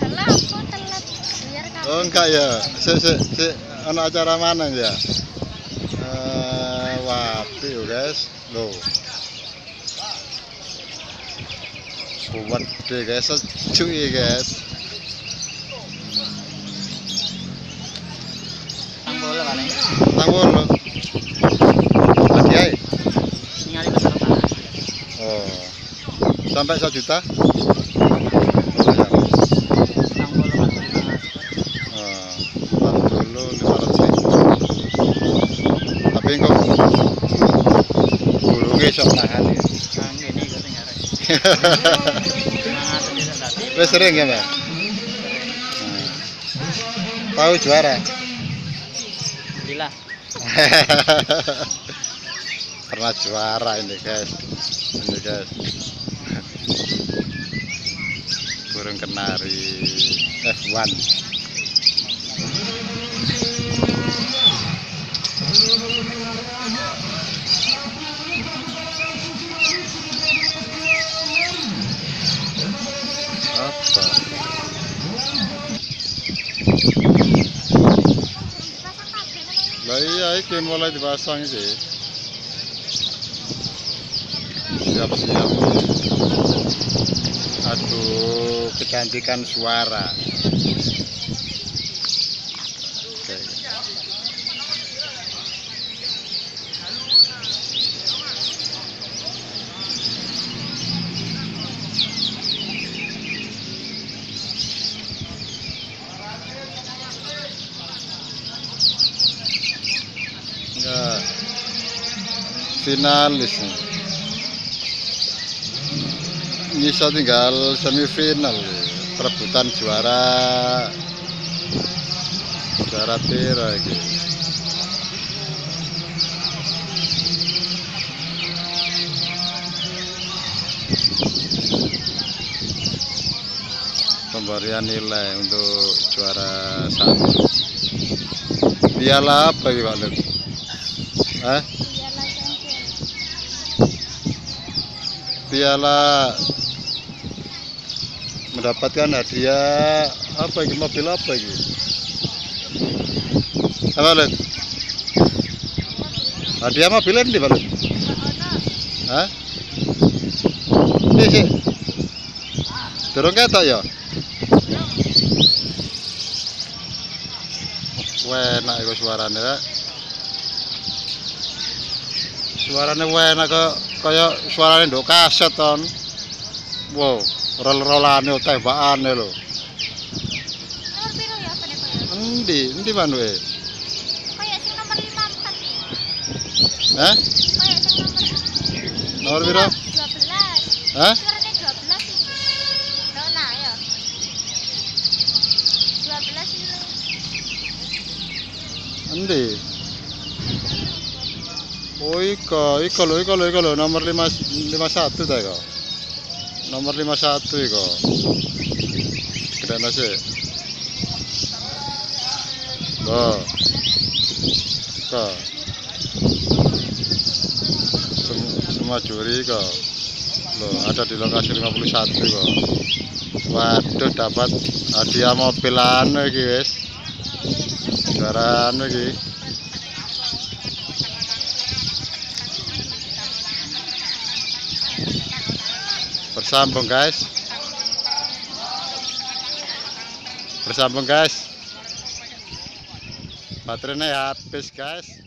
telat oh enggak ya. Si, si, si. anak acara mana ya uh, wapi guys. Loh. Buat deh guys sejuk ya guys. Tanggul paling tanggul loh lagi ay oh. Sampai satu juta? Sok nahan ya. Nang ngene iku sing arek. Sering ya, Mbak? Nah. Tahu juara? Alhamdulillah. Pernah juara ini, guys. Ini, guys. Burung kenari F1. Lah iya iki mulai dipasang iki. Siap-siap. Aduh, kecantikan suara. Oke. Ya. Finalis. Bisa tinggal semifinal perebutan juara juara pira iki. Pemberian nilai untuk juara satu. Piala apa Lut? Hah? Piala mendapatkan hadiah apa ini mobil apa ini apa Lut? hadiah mobil ini Pak Lut? Hah? ini sih dorong ketok ya? enak itu suaranya suaranya enak kok kayak suaranya ndok kaset ton wow rol-rolane tembakane lho ya endi endi manuke sing nomor 54 iki. Hah? Koyo sing nomor nomor piro 12. Hah? Suarane 12 iki. Rona ya. 12 iki lho. endi oh iko iko lho iko lho iko lho nomor 5 51 ta iko nomor 51 iko kedana sih Loh. Iko. Sem- semua juri kok Loh, ada di lokasi 51 kok. Waduh, dapat hadiah mobil anu iki wis. Juara anu iki. Bersambung, guys. Bersambung, guys. Baterainya habis, guys.